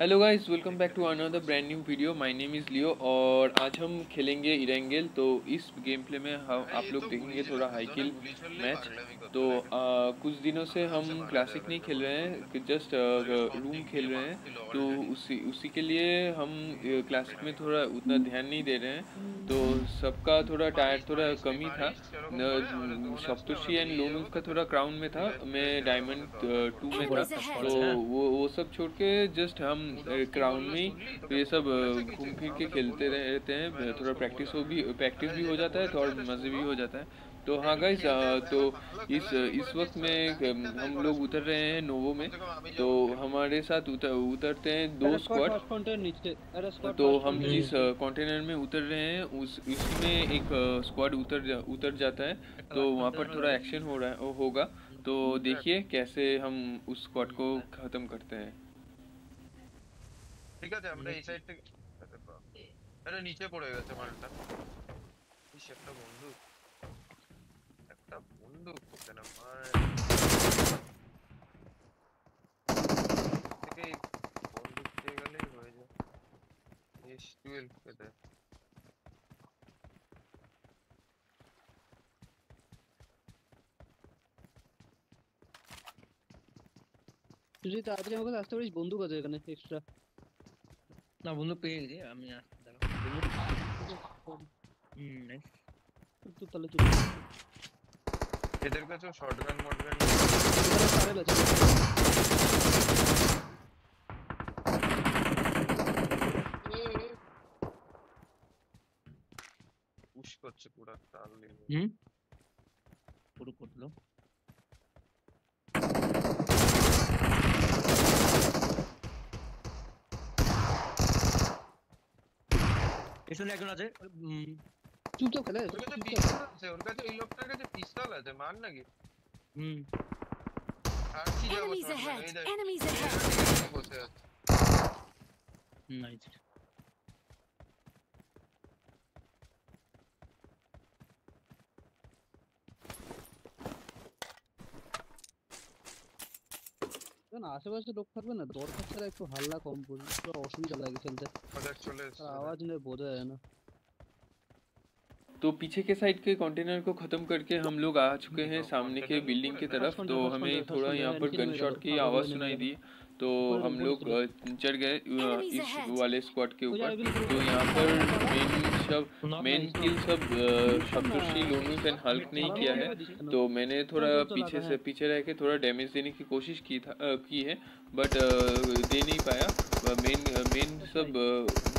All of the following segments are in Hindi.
Hello guys welcome back to another brand new video my name is Leo और आज हम खेलेंगे इरेंगल तो इस गेम प्ले में हम आप लोग देखेंगे थोड़ा हाई किल मैच तो आ, कुछ दिनों से हम क्लासिक नहीं खेल रहे हैं जस्ट रूम खेल रहे हैं। तो उसी उसी के लिए हम क्लासिक में थोड़ा उतना ध्यान नहीं दे रहे हैं। तो सबका थोड़ा टायर थोड़ा कमी था। सप्तोशी एंड लोनूस का थोड़ा क्राउन में था। मैं डायमंड टू में था। तो वो वो सब छोड़ के जस्ट हम क्राउन में तो ये सब घूम फिर के खेलते रहते हैं थोड़ा प्रैक्टिस हो भी प्रैक्टिस भी हो जाता है थोड़ा मज़े भी हो जाता है। तो हाँ गाइस तो इस इस वक्त में हम लोग उतर रहे हैं नोवो में। तो हमारे साथ उतर उतरते हैं दो स्क्वाड तो हम जिस कंटेनर में उतर रहे हैं उस इसमें एक स्क्वाड उतर जा, उतर जाता है। तो वहाँ पर थोड़ा एक्शन हो रहा है होगा। तो देखिए कैसे हम उस स्क्वाड को ख़त्म करते हैं। ঠিক আছে আমরা এই সাইড থেকে আরে নিচে পড়ে গেছে মালটা। ইস একটা বন্দুক একটা বন্দুক ওখানে মার থেকে বন্দুক পেয়ে গেলেই হয়ে যায়। এস টুয়েলভ পেতে। তুই তাড়াতাড়ি আমাকে আসতে পারিস বন্দুক আছে এখানে এক্সট্রা না বন্ধু পেয়ে গেছি আমি আসতে দাঁড়াও। হুম নাইস তো তাহলে চল এদের কাছে আছে পুশ করছে পুরো তাল নিয়ে। হুম? পুরো করল। পেছনে একজন আছে। তুই চুপচাপ খেলে ওর কাছে পিস্তল আছে ওর কাছে ওই লোকটার কাছে পিস্তল আছে মার নাকি? হুম। আর কি যাব Enemies shotgun? ahead! এই দেখ, না আশেপাশে লোক থাকবে না দরকার ছাড়া একটু হাল্লা কম করি একটু অসুবিধা লাগে খেলতে ওদের চলে আর এসছে আওয়াজ নিয়ে বোঝা যায় না तो पीछे के साइड के कंटेनर को ख़त्म करके हम लोग आ चुके हैं सामने के बिल्डिंग की तरफ तो हमें थोड़ा यहाँ पर गन शॉट की आवाज़ सुनाई दी तो हम लोग अ, चढ़ गए अ, इस वाले स्क्वाड के ऊपर तो यहाँ पर मेन सब मेन किल सब सप्तर्षि लोनूस एंड हल्क ने ही किया है। तो मैंने थोड़ा पीछे से पीछे रह के थोड़ा डैमेज देने की कोशिश की था आ, की है बट uh, दे नहीं पाया। uh, मेन मेन सब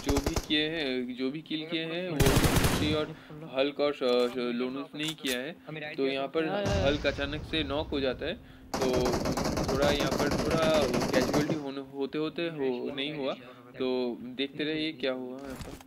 जो भी किए हैं जो भी किल किए हैं वो सप्तर्षि और हल्क और लोनूस ने ही किया है। तो यहाँ पर हल्क अचानक से नॉक हो जाता है। तो थोड़ा यहाँ पर थोड़ा कैजुअलिटी होने होते होते हो नहीं हुआ। तो देखते रहिए क्या हुआ यहाँ पर।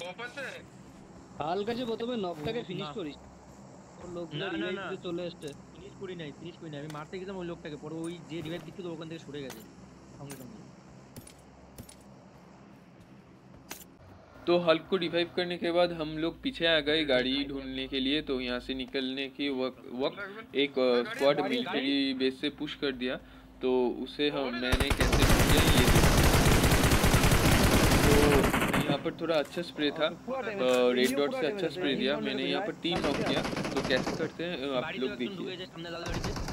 হুম। কপ আছে হাল কাছে প্রথমে নকটাকে ও, ফিনিশ না। করিস ওর লোকগুলো না, না, revive না। দিতে চলে এসছে ফিনিশ করি নাই ফিনিশ করি নাই আমি মারতে গেছিলাম ওই লোকটাকে পরে ওই যে রিভাইভ দিচ্ছিল ওখান থেকে সরে গেছে সঙ্গে সঙ্গে तो हल्क को रिवाइव करने के बाद हम लोग पीछे आ गए गाड़ी ढूंढने के लिए तो यहाँ से निकलने की वक्त वक्त एक स्क्वाड मिलिट्री बेस से पुश कर दिया तो उसे हम मैंने कैसे पर थोड़ा अच्छा स्प्रे था। रेड डॉट से अच्छा स्प्रे दिया। मैंने यहाँ पर तीन नॉक किया। तो कैसे करते हैं, आप लोग देखिए।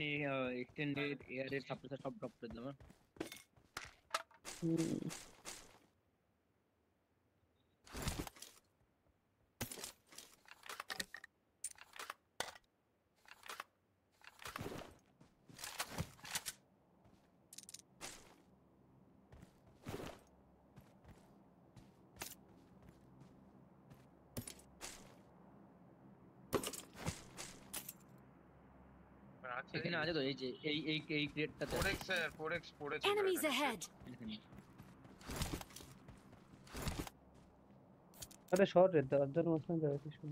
can uh, extend it, air it, suppressor, stop, drop to them. Huh? Hmm. এখানে আছে তো এই যে এই এই এই ক্রেটটাতে ফোরেক্স স্যার ফোরেক্স পড়েছে এনিমিজ অ্যাহেড আরে শর্ট রে দাদার মাঝখানে যাবে কি শুন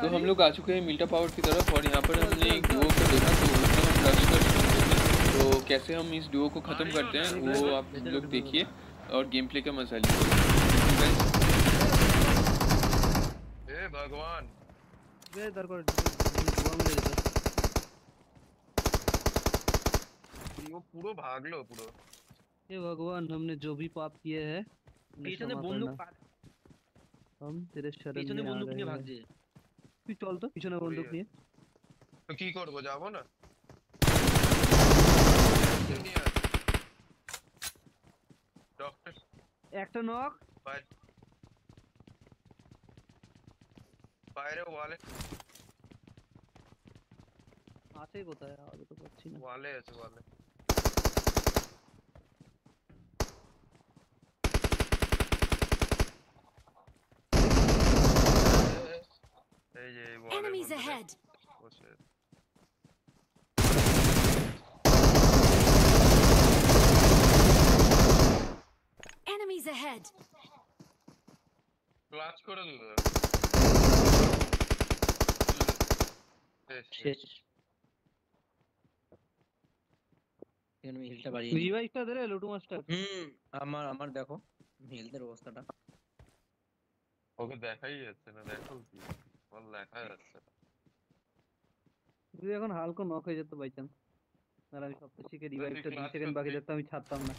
तो हम लोग आ चुके हैं मिल्टा पावर की तरफ़ और यहाँ पर हमने एक डुओ को देखा तो तो कैसे हम इस डुओ को ख़त्म करते हैं वो आप लोग देखिए और गेम प्ले का मज़ा लीजिए। भगवान। ये पूरा भाग लो पूरा। ये भगवान हमने जो भी पाप किए हैं পেছনে বন্দুক হম তেরের সাথে পেছনে বন্দুক নিয়ে ভাগছে তুই চল তো পিছনে বন্দুক নিয়ে তো কি করব যাব না ডক্টর একটা নক বাইরে ওয়ালে আছে কোথায় আওয়াজ তো পাচ্ছি না ওয়ালে আছে ওয়ালে এই যে এই ওয়ালের Enemies মধ্যে ahead! বসে আছে। Enemies ahead! ক্লাচ করে দিল শেষ, শেষ। শেষ এখানে আমি হিলটা বাড়িয়ে নিই। রিভাইভটা দে রে লুটু মাস্টার হুম আমার আমার দেখো হেলথের অবস্থাটা ওকে দেখাই যাচ্ছে না দেখো কি বল যাচ্ছে। যদি এখন হালকা নক হয়ে যেত বাই চান্স আর আমি সপ্তর্ষিকে রিভাইভটা দুই class সেকেন্ড বাকি থাকতো আমি ছাড়তাম না।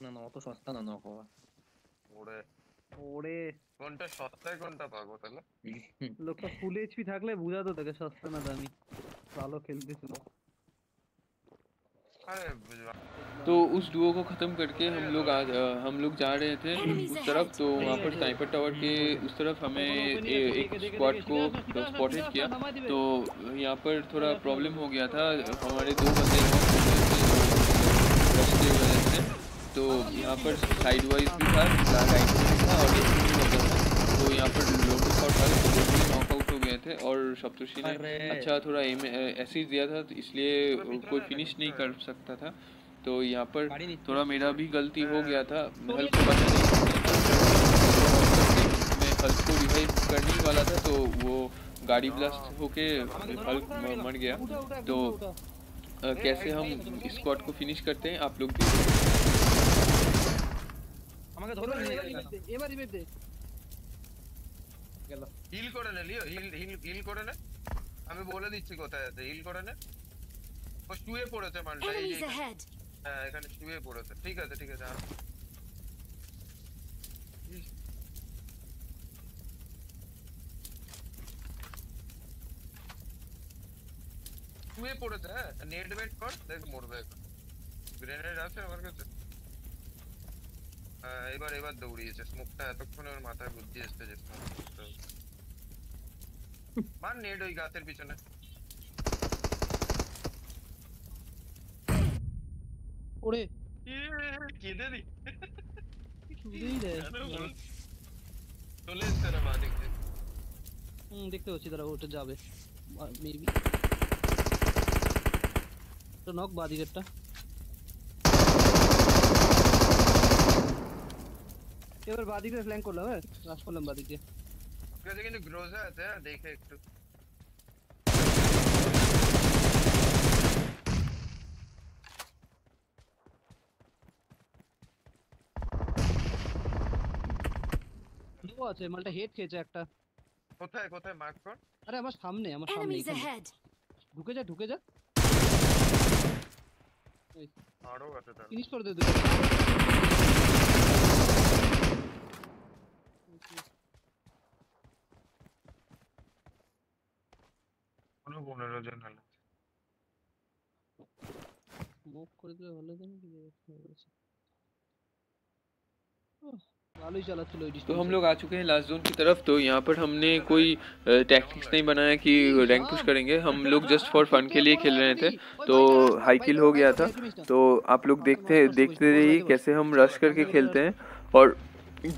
না না অত সস্তা না নক হওয়া। ওরে। ওরে। কোনটা সস্তায় কোনটা পাবো তাহলে? লোকটা ফুল এইচপি থাকলে বুঝাতো তোকে সস্তা না দামি। ভালো খেলতেছিল। तो उस डुओ को ख़त्म करके हम लोग आज अ, हम लोग जा रहे थे उस तरफ़ तो वहाँ पर स्नाइपर टावर के उस तरफ़ हमें ए, एक स्क्वाड को स्पॉटेड किया। तो यहाँ पर थोड़ा प्रॉब्लम हो गया था। हमारे दो बंदे हो थे वजह से तो यहाँ पर साइड वाइज भी था राइट में भी था और एक भी था। तो यहाँ पर लोगों का था तो दोनों नॉक आउट हो गए थे है और सप्तषि तो ने अच्छा थोड़ा एम एसिड दिया था तो इसलिए कोई फिनिश नहीं कर सकता था। तो यहाँ पर थोड़ा मेरा भी गलती हो गया था। हल को मैं हल को रिवाइव करने वाला था तो वो गाड़ी ब्लास्ट होके हल मर गया। तो कैसे हम स्क्वाड को फिनिश करते हैं आप लोग भी গেল হিল করে নে লিও হিল হিল হিল করে নে আমি বলে দিচ্ছি কোথায় আছে হিল করে নে ও শুয়ে পড়েছে মালটা এই যে Enemies এখানে। ahead! হ্যাঁ এখানে শুয়ে পড়েছে ঠিক আছে ঠিক আছে আর ইস, শুয়ে পড়েছে হ্যাঁ নেট বেট কর দেখ মরবে এখন গ্রেনেড আছে আমার কাছে হ্যাঁ এবার এবার দৌড়িয়েছে স্মোকটা এতক্ষণে ওর মাথায় বুদ্ধি এসছে যে স্মোক মার নেট ওই গাছের পিছনে ওরে ইয়ে, কেঁদে দি শুধুই রে কেন বল? চলে এসছে না বাঁ দিক দিয়ে। হুম দেখতে পাচ্ছি তারা ওটা যাবে মেবি তো নক বাদিকেরটা এবার বাদিকে ফ্ল্যাঙ্ক করলাম হ্যাঁ রাশ করলাম বাদিকে ঠিক আছে কিন্তু গ্রোজা আছে হ্যাঁ, দেখে একটু দুটো আছে মালটা হেড খেয়েছে একটা কোথায় কোথায় মার্ক কর আরে আমার সামনে আমার সামনে Enemies এখানে। ahead! ঢুকে যা ঢুকে যা আরো আছে তার ফিনিশ করে দে দুটো পনেরো জন হলে মুভ করে দিলে ভালো হতো না কি হয়ে গেছে। ওহ, ভালোই চালাচ্ছিল ওই तो distance हम এ। लोग आ चुके हैं लास्ट जोन की तरफ तो यहाँ पर हमने कोई टैक्टिक्स नहीं बनाया कि रैंक पुश करेंगे हम लोग जस्ट फॉर फन के लिए खेल रहे थे तो हाई किल हो गया था तो आप लोग देखते देखते रहिए कैसे हम रश करके खेलते हैं और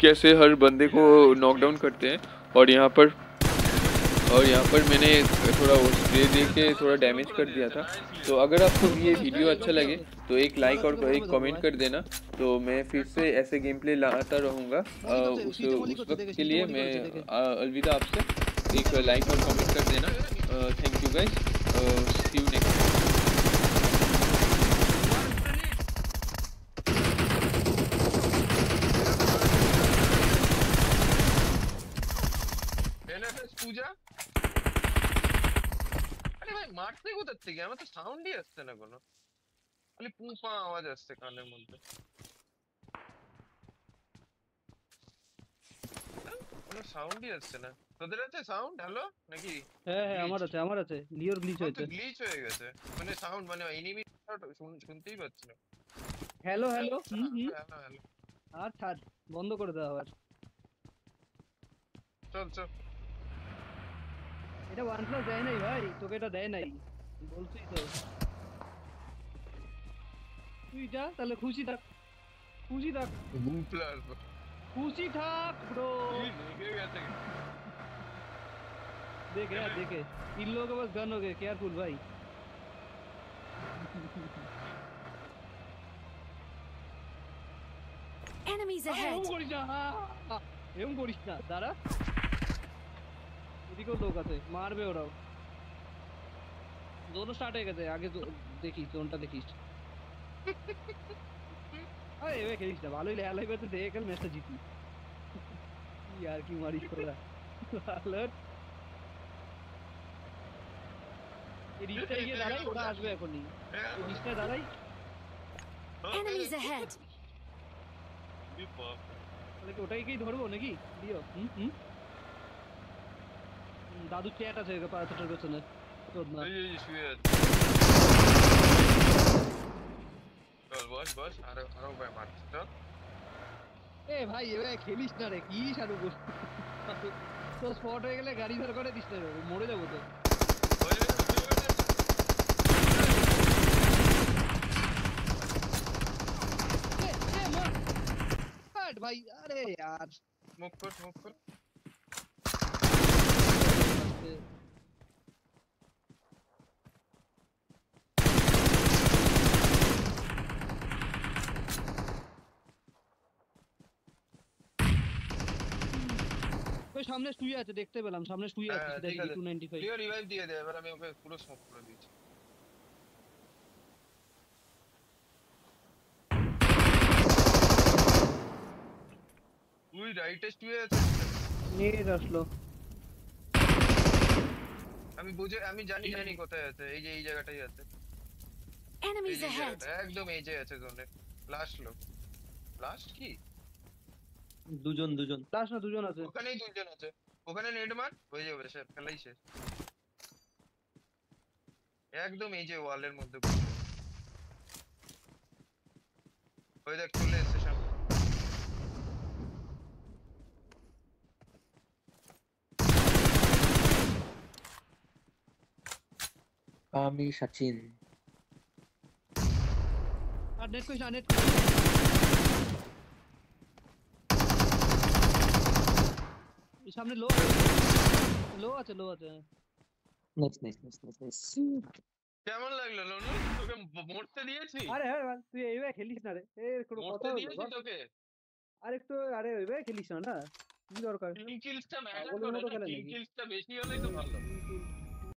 कैसे हर बंदे को नॉकडाउन करते हैं और यहाँ पर और यहाँ पर मैंने थोड़ा स्प्रे दे के थोड़ा डैमेज कर दिया था। तो अगर आपको ये वीडियो अच्छा लगे तो एक लाइक और एक कमेंट कर देना। तो मैं फिर से ऐसे गेम प्ले लाता रहूँगा। उस उस वक्त के लिए मैं अलविदा आपसे। एक लाइक और कमेंट कर देना। Thank you guys see you next মারতে কোথার থেকে আমার তো সাউন্ডই আসছে না কোনো। খালি পু পা আওয়াজ আসছে কানের মধ্যে? কোনো সাউন্ডই আসছে না। তোদের আছে সাউন্ড হ্যালো নাকি? হ্যাঁ হ্যাঁ আমার আছে আমার আছে। লিওর গ্লিচ হয়েছে। গ্লিচ হয়ে গেছে। মানে সাউন্ড মানে এনিমি শুনতেই পাচ্ছি না। হ্যালো হ্যালো হ্যালো হ্যালো আর ছাড় বন্ধ করে দাও আবার। চল চল। এটা ওয়ান প্লাস দেয় নাই ভাই তোকে এটা দেয় নাই বলছি তো তুই যা তাহলে খুশি থাক খুশি থাক প্লাস খুশি থাক ব্রো লেগে গেছে देख यार देखे इन लोगों के पास गन हो गए केयरफुल भाई Enemies এরকম ahead! করিস না আহ, আহ, এরকম করিস না দাঁড়া এদিকেও লোক আছে মারবে ওরাও জোনও স্টার্ট হয়ে গেছে আগে তো দেখিস জোনটা দেখিস আরে এবার খেলিস না ভালোই লেয়া লাগবে তো দেখে খেল ম্যাচটা জিতি কি আর কি মারিস তোরা ভালো এই রিচটা গিয়ে দাঁড়াই ওরা আসবে এখনই এই রিচটা দাঁড়াই Enemies ahead! তাহলে কি ওটাকেই ধরবো নাকি দিও হুম হুম হুম, দাদু চ্যাট আছে পাঁচটার পেছনে তোর বস বস আরও আরও ভাই মারছিস এ ভাই এবার খেলিস না রে কি সারু তো স্পট হয়ে গেলে গাড়ি ধর করে দিস না মরে যাব তো। ভাই আরে यार মুখ কর মুখ কর ওই সামনে শুয়ে আছে দেখতে পেলাম সামনে শুয়ে আছে হ্যাঁ, সেটা ঠিক আছে। Two ninety five clear revive দিয়ে দে এবার আমি ওকে পুরো স্মোক করে দিয়েছি তুই রাইটে শুয়ে আছে নেট আসলো আমি বুঝে আমি জানি জানি কোথায় আছে এই যে এই জায়গাটাই আছে। Ahead! জায়গাটা, একদম এই যে আছে জোনে লাস্ট লোক। লাস্ট কি? দুজন দুজন। লাস্ট না দুজন আছে? ওখানেই দুজন আছে। ওখানে নেট মার হয়ে যাবে সে খেলাই শেষ। একদম এই যে ওয়ালের মধ্যে ওই দেখ চলে এসছে সামনে আমি সচিন আর নেট কইস না নেট সামনে লো লো আছে লো আছে nice nice nice nice nice কেমন লাগল লনু তোকে মরতে দিয়েছি আরে হ্যাঁ ভাই, তুই এইভাবে খেলিস না রে। এ কোনো কথা দিয়েছি? তোকে। আর একটু আরে ওইভাবে খেলিস না না? কি দরকার? কিল কিলসটা ম্যাটার করে কিল? কিলসটা বেশি হলেই তো ভালো।